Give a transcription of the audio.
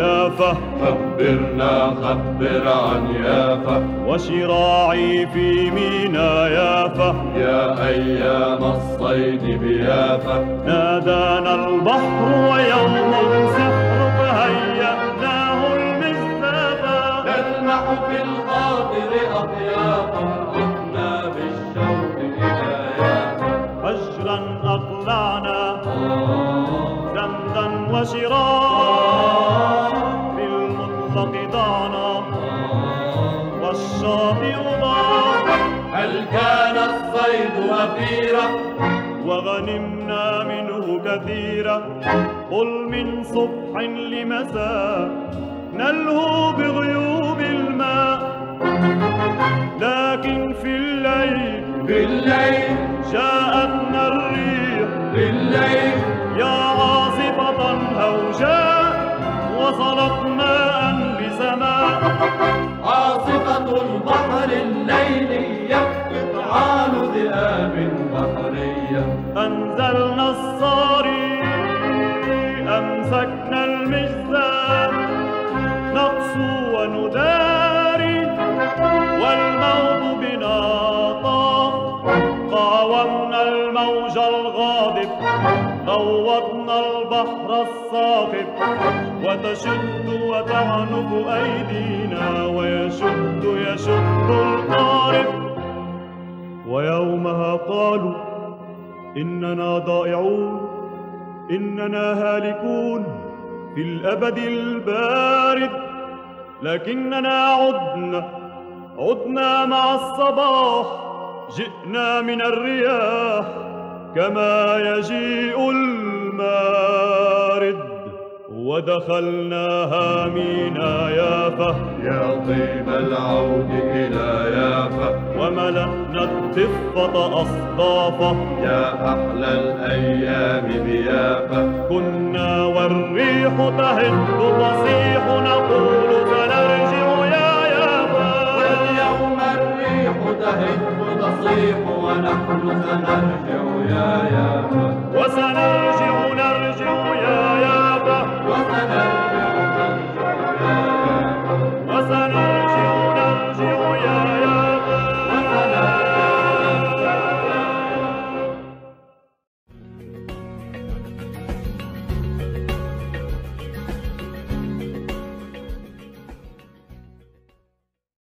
يافا خبرنا خبر عن يافا. وشراعي في مينا يافا. يا أيام الصيد بيافا. نادانا البحر ويوم سحر فهيأناه المزدفا نلمح في الخاطر أطيافا. عدنا بالشوق إلى يافا. فجرا أطلعنا زمدا وشراع في المطلق ضعنا والشاطئ ضاع هل كان الصيد وفيرا وغنمنا منه كثيرا. قل من صبح لمساء نلهو بغيوب الماء. لكن في الليل بالليل جاءتنا الريح. بالليل وصلت ماء بسماء عاصفة البحر الليلية إطعان ذئاب بحرية. أنزلنا الصاري أمسكنا المجزام نقسو ونداري والموت بنا طاف. قاومنا الموج غوضنا البحر الصاخب وتشد وتعنف أيدينا ويشد يشد القارب. ويومها قالوا إننا ضائعون إننا هالكون في الأبد البارد. لكننا عدنا عدنا مع الصباح جئنا من الرياح. كما يجيء المارد ودخلناها مينا يافا يا طيب العود إلى يافا وملأنا الضفة أصدافا يا أحلى الأيام بيافا كنا والريح تهد تصيح نقول تهب تصيح ونحن سنرجع يا يافا وسنرجع